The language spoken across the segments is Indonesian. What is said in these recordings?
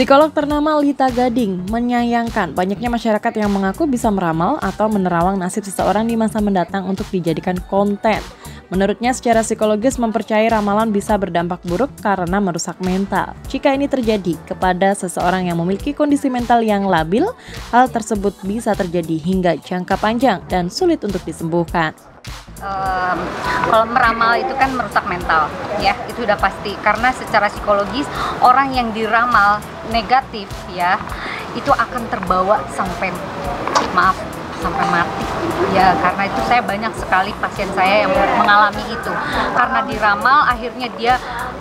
Psikolog ternama Lita Gading menyayangkan banyaknya masyarakat yang mengaku bisa meramal atau menerawang nasib seseorang di masa mendatang untuk dijadikan konten. Menurutnya secara psikologis mempercayai ramalan bisa berdampak buruk karena merusak mental. Jika ini terjadi kepada seseorang yang memiliki kondisi mental yang labil, hal tersebut bisa terjadi hingga jangka panjang dan sulit untuk disembuhkan um, kalau meramal itu kan merusak mental ya itu udah pasti. Karena secara psikologis orang yang diramal negatif ya itu akan terbawa sampai maaf sampai mati. Ya karena itu saya banyak sekali pasien saya yang mengalami itu. Karena diramal akhirnya dia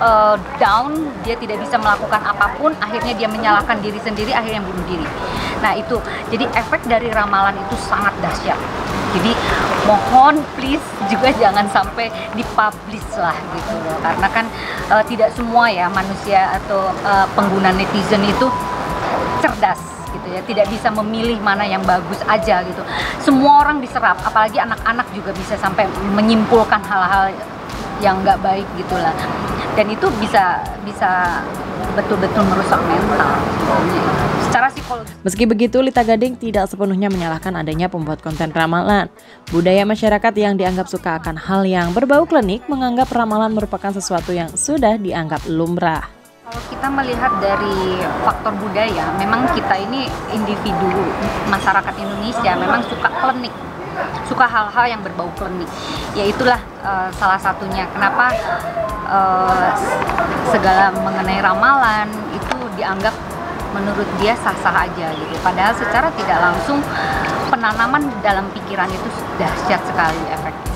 uh, down dia tidak bisa melakukan apa pun akhirnya dia menyalahkan diri sendiri akhirnya bunuh diri. Nah itu. Jadi efek dari ramalan itu sangat dahsyat. Jadi mohon please juga jangan sampai dipublish lah gitu loh. Karena kan uh, tidak semua ya manusia atau uh, pengguna netizen itu cerdas gitu ya tidak bisa memilih mana yang bagus aja gitu semua orang diserap apalagi anak-anak juga bisa sampai menyimpulkan hal-hal yang nggak baik gitulah dan itu bisa bisa betul-betul merusak mental secara psikologis. Meski begitu, Lita Gading tidak sepenuhnya menyalahkan adanya pembuat konten ramalan. Budaya masyarakat yang dianggap suka akan hal yang berbau klinik menganggap ramalan merupakan sesuatu yang sudah dianggap lumrah. Kalau kita melihat dari faktor budaya, memang kita ini individu masyarakat Indonesia memang suka klinik suka hal-hal yang berbau klinik ya itulah uh, salah satunya kenapa uh, segala mengenai ramalan itu dianggap menurut dia sah-sah aja gitu. Padahal secara tidak langsung penanaman dalam pikiran itu dahsyat sekali efeknya.